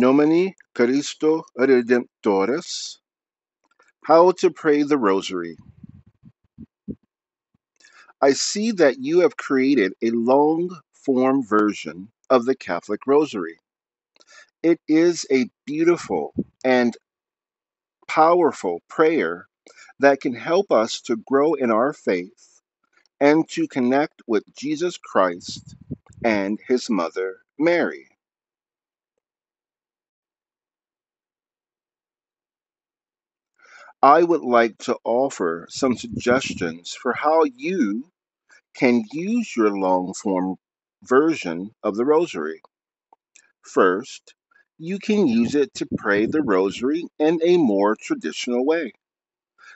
Nomini Christo Redemptoris. How to pray the Rosary. I see that you have created a long form version of the Catholic Rosary. It is a beautiful and powerful prayer that can help us to grow in our faith and to connect with Jesus Christ and his mother, Mary. I would like to offer some suggestions for how you can use your long form version of the Rosary. First, you can use it to pray the Rosary in a more traditional way.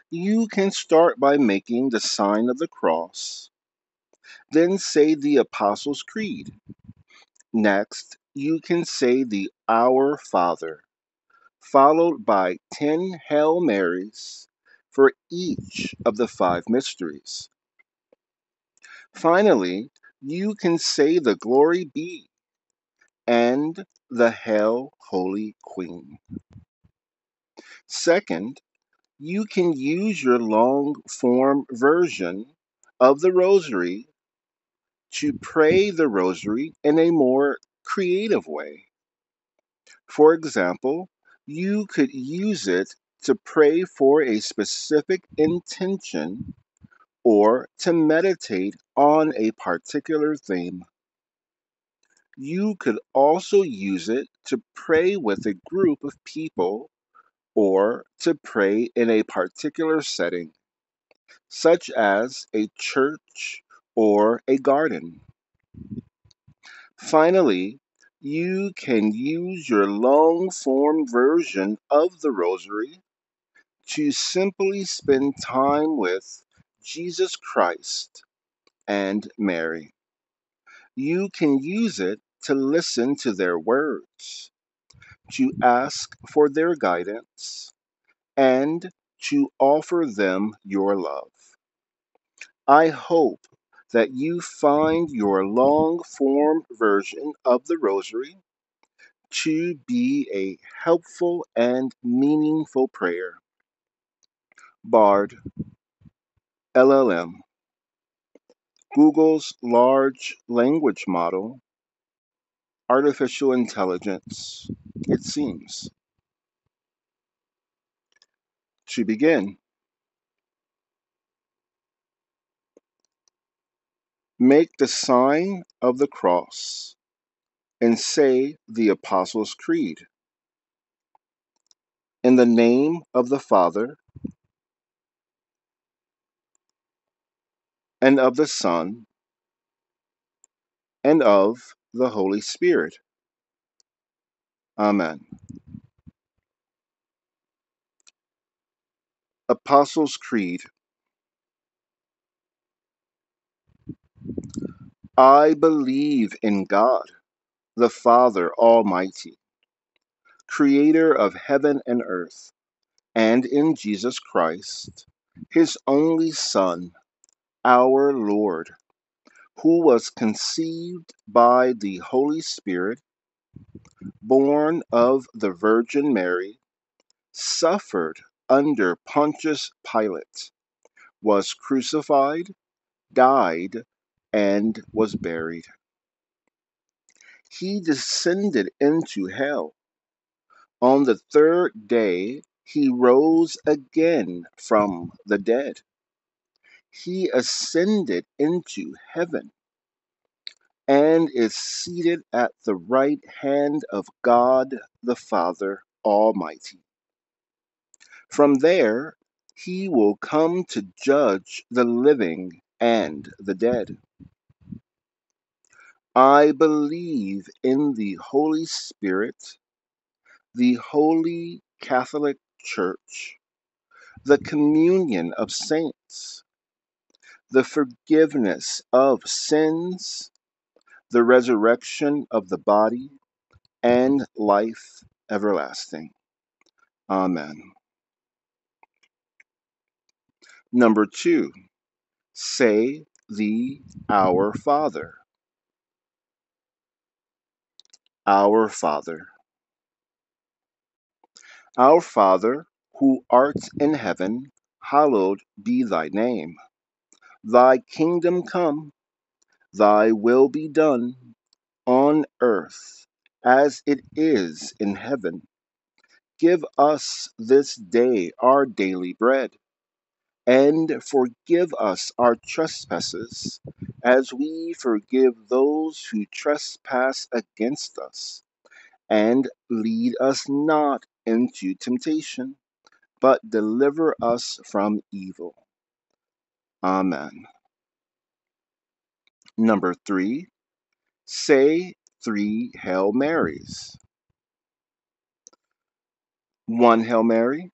You can start by making the sign of the cross, then say the Apostles' Creed. Next, you can say the Our Father followed by 10 Hail Marys for each of the five mysteries. Finally, you can say the Glory Be and the Hail Holy Queen. Second, you can use your long form version of the Rosary to pray the Rosary in a more creative way. For example, you could use it to pray for a specific intention or to meditate on a particular theme. You could also use it to pray with a group of people or to pray in a particular setting, such as a church or a garden. Finally, you can use your long form version of the Rosary to simply spend time with Jesus Christ and Mary. You can use it to listen to their words, to ask for their guidance, and to offer them your love. I hope that you find your long form version of the Rosary to be a helpful and meaningful prayer. BARD, LLM, Google's large language model, artificial intelligence, it seems. To begin, make the sign of the cross and say the Apostles' Creed. In the name of the Father, and of the Son, and of the Holy Spirit. Amen. Apostles' Creed. I believe in God, the Father Almighty, creator of heaven and earth, and in Jesus Christ, his only Son, our Lord, who was conceived by the Holy Spirit, born of the Virgin Mary, suffered under Pontius Pilate, was crucified, died, and was buried. He descended into hell. On the third day, he rose again from the dead. He ascended into heaven and is seated at the right hand of God the Father Almighty. From there, he will come to judge the living and the dead. I believe in the Holy Spirit, the Holy Catholic Church, the communion of saints, the forgiveness of sins, the resurrection of the body, and life everlasting. Amen. Number two, say the Our Father. Our Father, Our Father, who art in heaven, hallowed be thy name. Thy kingdom come, thy will be done, on earth as it is in heaven. Give us this day our daily bread, and forgive us our trespasses, as we forgive those who trespass against us. And lead us not into temptation, but deliver us from evil. Amen. Number three, say three Hail Marys. One Hail Mary.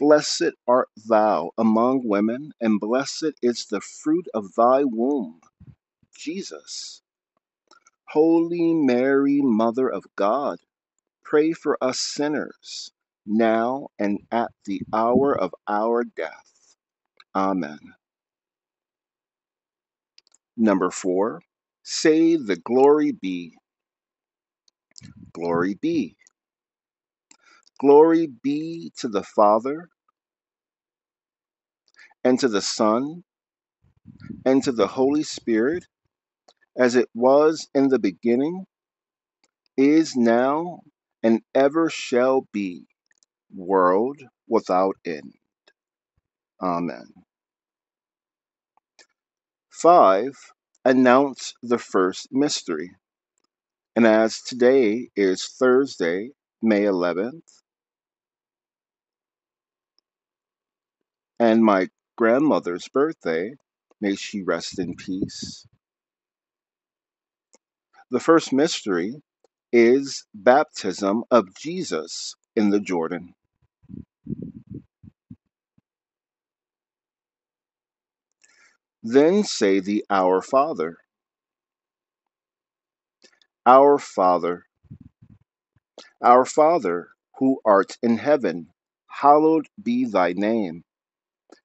Blessed art thou among women, and blessed is the fruit of thy womb, Jesus. Holy Mary, Mother of God, pray for us sinners, now and at the hour of our death. Amen. Number four, say the glory be. Glory be. Glory be to the Father, and to the Son, and to the Holy Spirit, as it was in the beginning, is now, and ever shall be, world without end. Amen. 5. Announce the first mystery. And as today is Thursday, May 11th, and my grandmother's birthday, may she rest in peace. The first mystery is baptism of Jesus in the Jordan. Then say the Our Father. Our Father, our Father, who art in heaven, hallowed be thy name.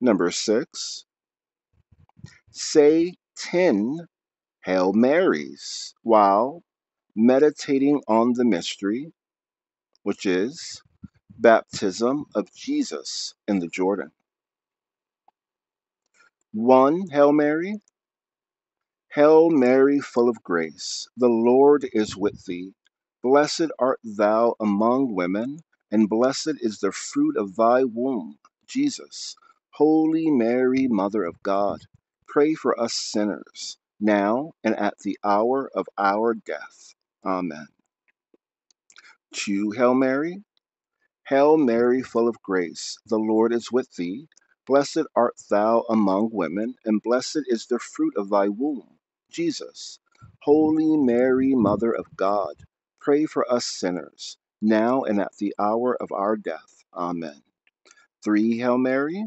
Number six, say 10 Hail Marys while meditating on the mystery, which is baptism of Jesus in the Jordan. One Hail Mary. Hail Mary, full of grace, the Lord is with thee. Blessed art thou among women, and blessed is the fruit of thy womb, Jesus. Holy Mary, Mother of God, pray for us sinners, now and at the hour of our death. Amen. Two Hail Mary. Hail Mary, full of grace, the Lord is with thee. Blessed art thou among women, and blessed is the fruit of thy womb, Jesus. Holy Mary, Mother of God, pray for us sinners, now and at the hour of our death. Amen. 3. Hail Mary.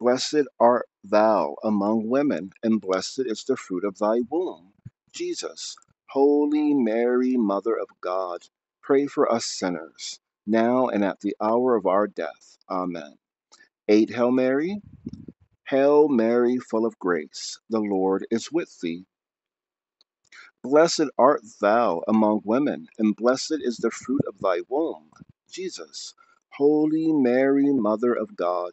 Blessed art thou among women, and blessed is the fruit of thy womb, Jesus. Holy Mary, Mother of God, pray for us sinners, now and at the hour of our death. Amen. 8. Hail Mary. Hail Mary, full of grace, the Lord is with thee. Blessed art thou among women, and blessed is the fruit of thy womb, Jesus. Holy Mary, Mother of God,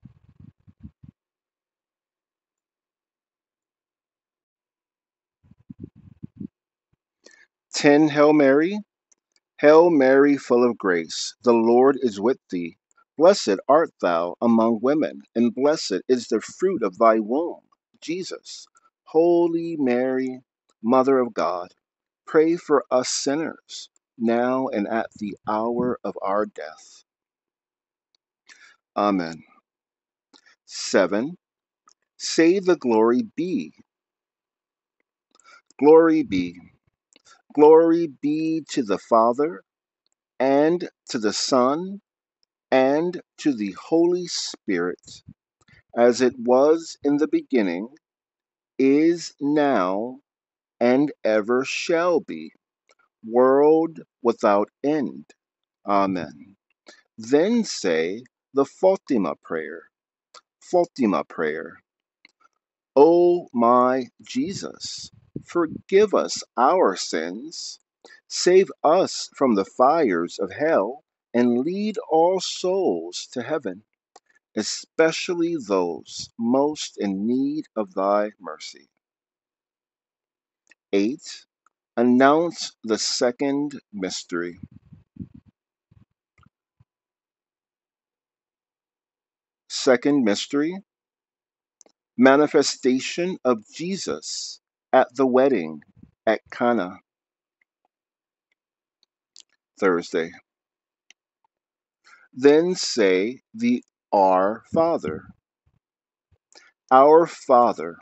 Ten Hail Mary. Hail Mary, full of grace, the Lord is with thee. Blessed art thou among women, and blessed is the fruit of thy womb, Jesus. Holy Mary, Mother of God, pray for us sinners, now and at the hour of our death. Amen. 7. Say the glory be. Glory be. Glory be to the Father, and to the Son, and to the Holy Spirit, as it was in the beginning, is now, and ever shall be, world without end. Amen. Then say the Fatima prayer. Fatima prayer. O my Jesus, forgive us our sins, save us from the fires of hell, and lead all souls to heaven, especially those most in need of thy mercy. 8. Announce the second mystery. Second mystery manifestation of Jesus at the wedding at Cana. Thursday. Then say the Our Father. Our Father,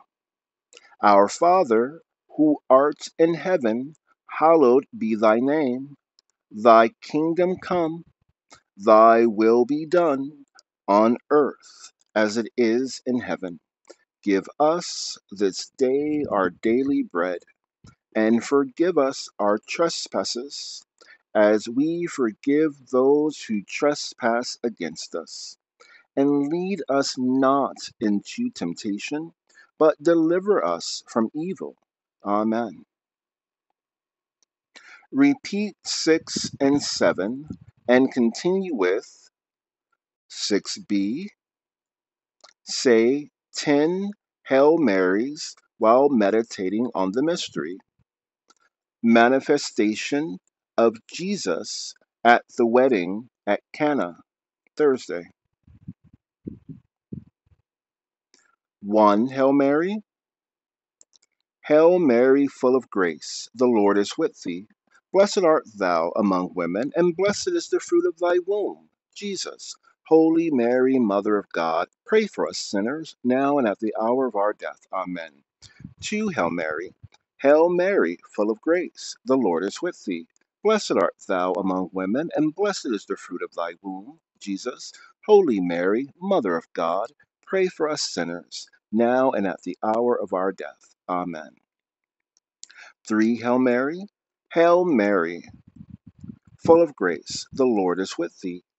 our Father, who art in heaven, hallowed be thy name. Thy kingdom come, thy will be done, on earth as it is in heaven. Give us this day our daily bread, and forgive us our trespasses, as we forgive those who trespass against us. And lead us not into temptation, but deliver us from evil. Amen. Repeat 6 and 7 and continue with 6b. Say 10 Hail Marys while meditating on the mystery. Manifestation of Jesus at the wedding at Cana, Thursday. 1 Hail Mary. Hail Mary, full of grace, the Lord is with thee. Blessed art thou among women, and blessed is the fruit of thy womb, Jesus. Holy Mary, Mother of God, pray for us sinners, now and at the hour of our death. Amen. 2. Hail Mary. Hail Mary, full of grace, the Lord is with thee. Blessed art thou among women, and blessed is the fruit of thy womb, Jesus. Holy Mary, Mother of God, pray for us sinners, now and at the hour of our death. Amen. 3. Hail Mary. Hail Mary, full of grace, the Lord is with thee.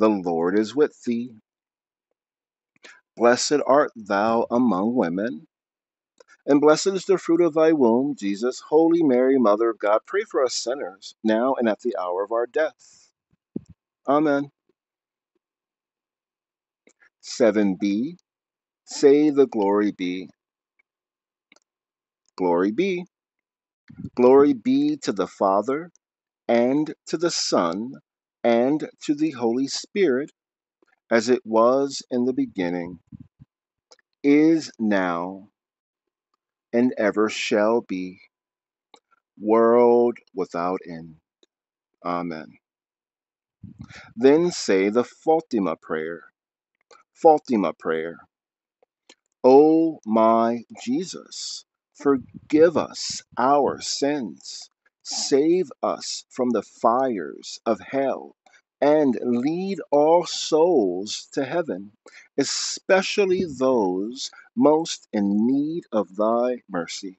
the Lord is with thee. Blessed art thou among women, and blessed is the fruit of thy womb, Jesus. Holy Mary, Mother of God, pray for us sinners, now and at the hour of our death. Amen. 7b. Say the glory be. Glory be. Glory be to the Father, and to the Son, and to the Holy Spirit, as it was in the beginning, is now, and ever shall be, world without end. Amen. Then say the Fatima prayer. Fatima prayer. O my Jesus, forgive us our sins, save us from the fires of hell, and lead all souls to heaven, especially those most in need of thy mercy.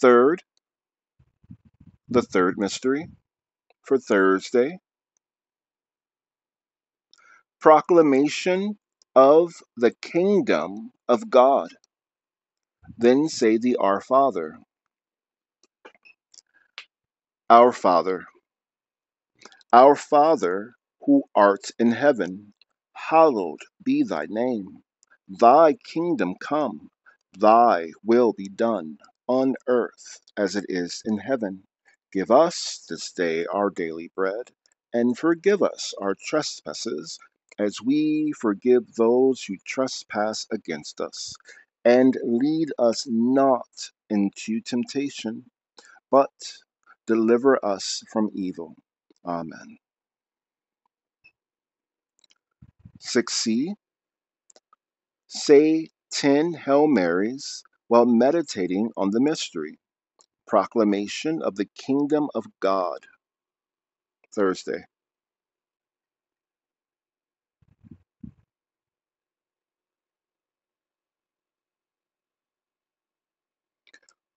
Third, the third mystery for Thursday, proclamation of the kingdom of God. Then say the Our Father. Our Father, our Father who art in heaven, hallowed be thy name. Thy kingdom come, thy will be done, on earth as it is in heaven. Give us this day our daily bread, and forgive us our trespasses, as we forgive those who trespass against us. And lead us not into temptation, but deliver us from evil. Amen. 6c. Say 10 Hail Marys while meditating on the mystery. Proclamation of the Kingdom of God. Thursday.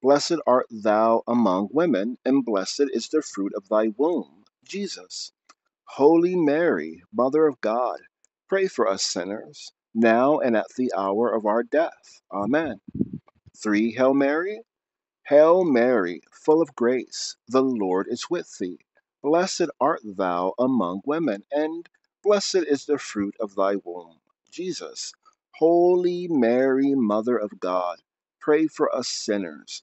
Blessed art thou among women, and blessed is the fruit of thy womb, Jesus. Holy Mary, Mother of God, pray for us sinners, now and at the hour of our death. Amen. 3. Hail Mary. Hail Mary, full of grace, the Lord is with thee. Blessed art thou among women, and blessed is the fruit of thy womb, Jesus. Holy Mary, Mother of God, pray for us sinners,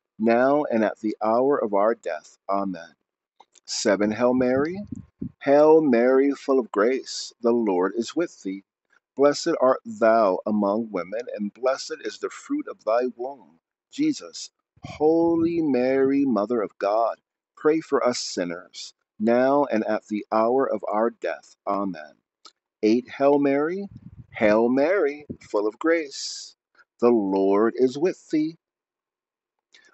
now and at the hour of our death. Amen. 7. Hail Mary. Hail Mary, full of grace, the Lord is with thee. Blessed art thou among women, and blessed is the fruit of thy womb, Jesus. Holy Mary, Mother of God, pray for us sinners, now and at the hour of our death. Amen. 8. Hail Mary. Hail Mary, full of grace. The Lord is with thee.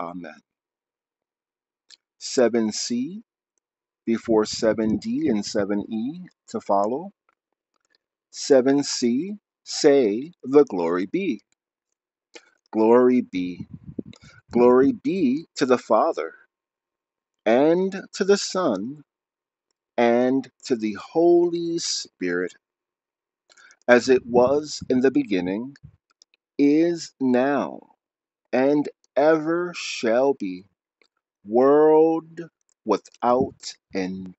Amen. 7c, before 7d and 7e to follow. 7c, say the glory be. Glory be. Glory be to the Father, and to the Son, and to the Holy Spirit, as it was in the beginning, is now, and ever shall be, world without end.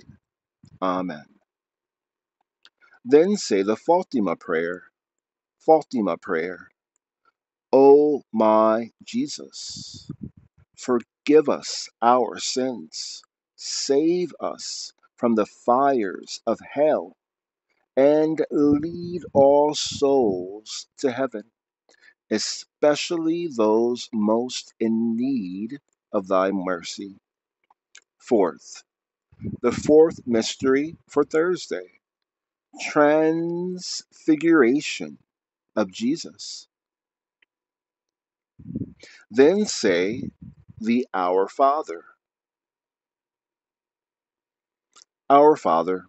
Amen. Then say the Fatima prayer. Fatima prayer. O my Jesus, forgive us our sins, save us from the fires of hell and lead all souls to heaven, especially those most in need of thy mercy. Fourth, the fourth mystery for Thursday, Transfiguration of Jesus. Then say the Our Father. Our Father,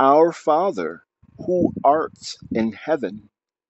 our Father, who art in heaven,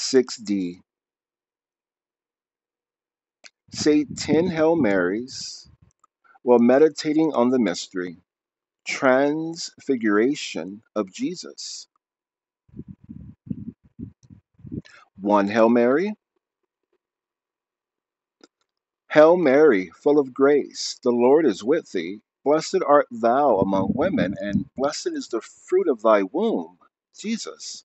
6d. Say 10 Hail Marys while meditating on the mystery, Transfiguration of Jesus. 1 Hail Mary. Hail Mary, full of grace, the Lord is with thee. Blessed art thou among women, and blessed is the fruit of thy womb, Jesus.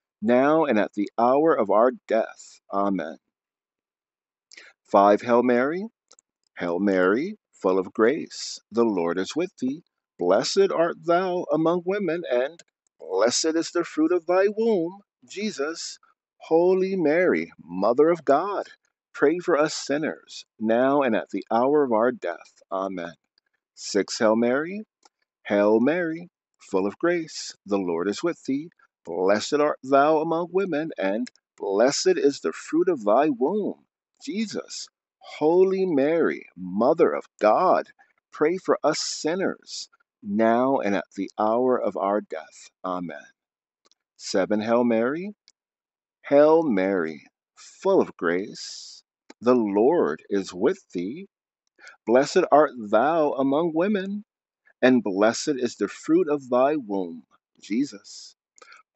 now and at the hour of our death. Amen. 5 Hail Mary. Hail Mary, full of grace, the Lord is with thee. Blessed art thou among women, and blessed is the fruit of thy womb, Jesus. Holy Mary, Mother of God, pray for us sinners, now and at the hour of our death. Amen. 6 Hail Mary. Hail Mary, full of grace, the Lord is with thee. Blessed art thou among women, and blessed is the fruit of thy womb, Jesus. Holy Mary, Mother of God, pray for us sinners, now and at the hour of our death. Amen. 7 Hail Mary. Hail Mary, full of grace, the Lord is with thee. Blessed art thou among women and blessed is the fruit of thy womb, Jesus.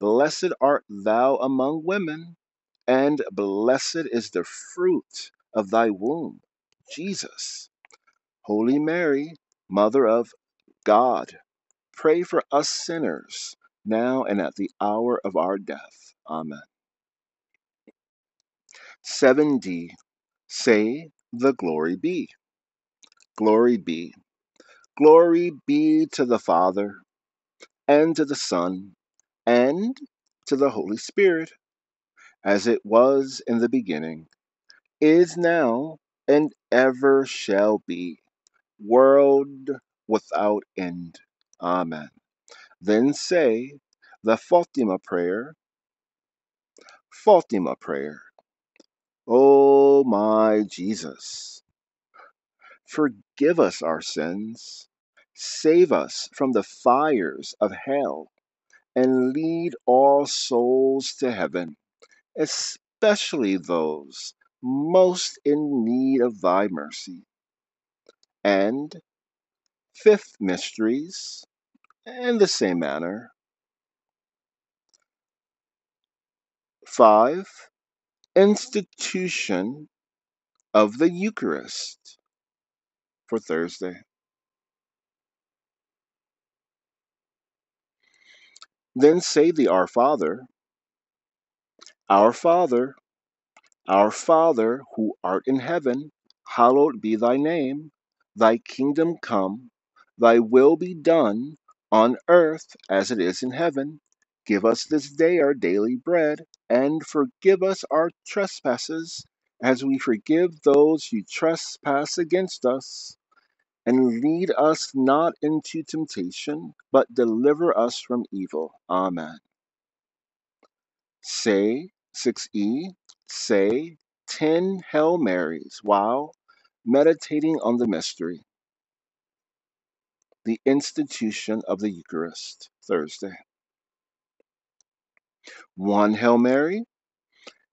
Blessed art thou among women, and blessed is the fruit of thy womb, Jesus. Holy Mary, Mother of God, pray for us sinners, now and at the hour of our death. Amen. 7d. Say the glory be. Glory be. Glory be to the Father, and to the Son, and to the Holy Spirit, as it was in the beginning, is now, and ever shall be, world without end. Amen. Then say the Fatima prayer. Fatima prayer. O my Jesus, forgive us our sins, save us from the fires of hell, and lead all souls to heaven, especially those most in need of thy mercy. And fifth mysteries, in the same manner. Five, institution of the Eucharist for Thursday. Then say the Our Father, Our Father, Our Father who art in heaven, hallowed be thy name. Thy kingdom come, thy will be done on earth as it is in heaven. Give us this day our daily bread, and forgive us our trespasses as we forgive those who trespass against us and lead us not into temptation, but deliver us from evil. Amen. Say 6e, say 10 Hail Marys while meditating on the mystery, the institution of the Eucharist, Thursday. One Hail Mary.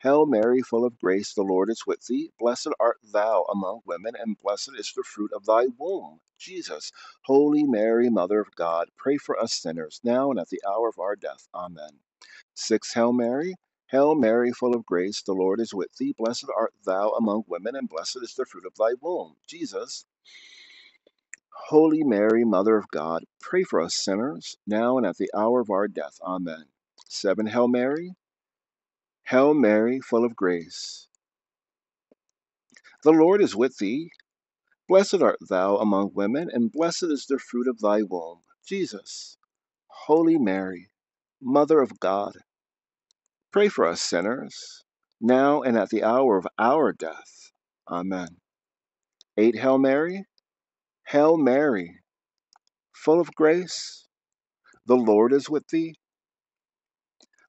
Hail Mary, full of grace, the Lord is with thee. Blessed art thou among women, and blessed is the fruit of thy womb, Jesus. Holy Mary, Mother of God, pray for us sinners, now and at the hour of our death. Amen. 6. Hail Mary. Hail Mary, full of grace, the Lord is with thee. Blessed art thou among women, and blessed is the fruit of thy womb, Jesus. Holy Mary, Mother of God, pray for us sinners, now and at the hour of our death. Amen. 7. Hail Mary. Hail Mary, full of grace. The Lord is with thee. Blessed art thou among women, and blessed is the fruit of thy womb, Jesus. Holy Mary, Mother of God, pray for us sinners, now and at the hour of our death. Amen. 8. Hail Mary. Hail Mary, full of grace. The Lord is with thee.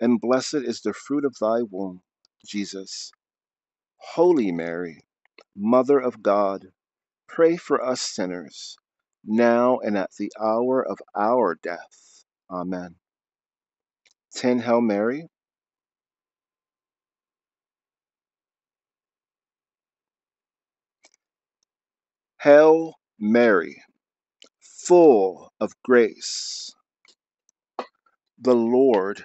and blessed is the fruit of thy womb, Jesus. Holy Mary, Mother of God, pray for us sinners, now and at the hour of our death. Amen. 10. Hail Mary. Hail Mary, full of grace. The Lord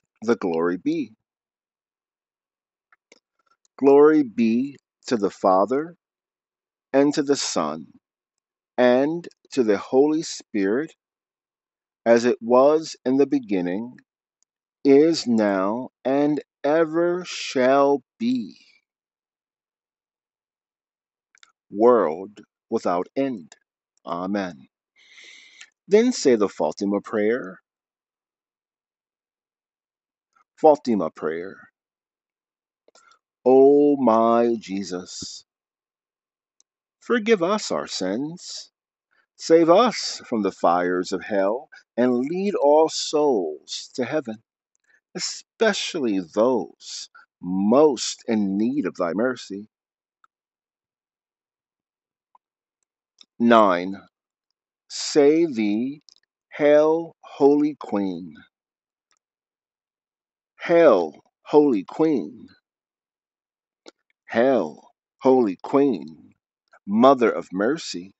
the glory be. Glory be to the Father, and to the Son, and to the Holy Spirit, as it was in the beginning, is now, and ever shall be. World without end. Amen. Then say the Fatima prayer. Fatima prayer. O my Jesus, forgive us our sins, save us from the fires of hell, and lead all souls to heaven, especially those most in need of thy mercy. 9. Say thee, Hail, Holy Queen. Hail, Holy Queen. Hail, Holy Queen, Mother of Mercy.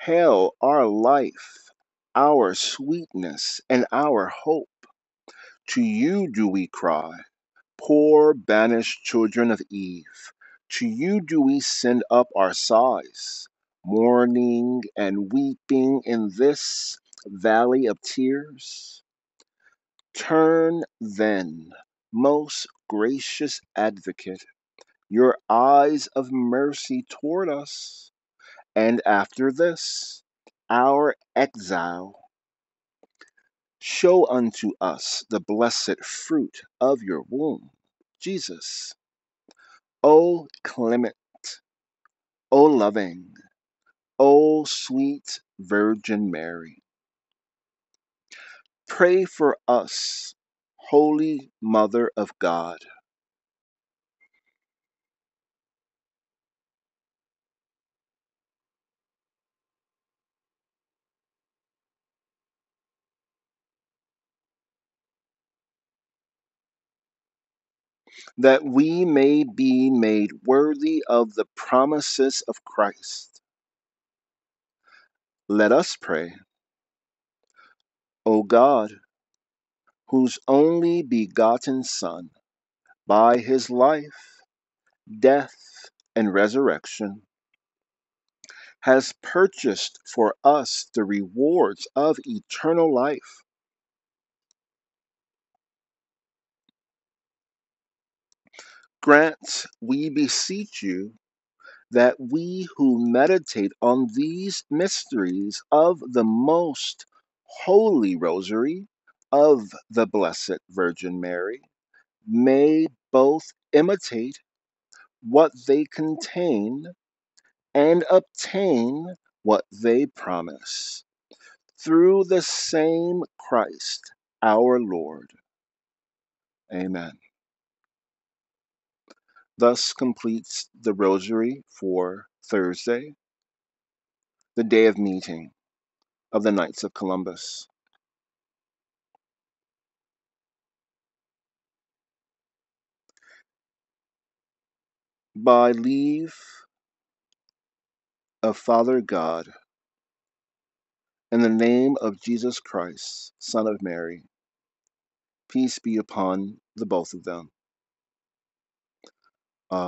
Hail our life, our sweetness, and our hope. To you do we cry, poor banished children of Eve. To you do we send up our sighs, mourning and weeping in this valley of tears. Turn then, most gracious advocate, your eyes of mercy toward us, and after this, our exile, show unto us the blessed fruit of your womb, Jesus. O clement, O loving, O sweet Virgin Mary, pray for us, Holy Mother of God that we may be made worthy of the promises of Christ. Let us pray. O God, whose only begotten Son, by his life, death, and resurrection, has purchased for us the rewards of eternal life. Grant, we beseech you, that we who meditate on these mysteries of the most holy rosary of the Blessed Virgin Mary may both imitate what they contain and obtain what they promise. Through the same Christ our Lord. Amen. Thus completes the Rosary for Thursday, the day of meeting of the Knights of Columbus. By leave of Father God, in the name of Jesus Christ, Son of Mary, peace be upon the both of them. Amen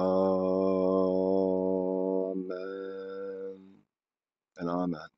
and amen.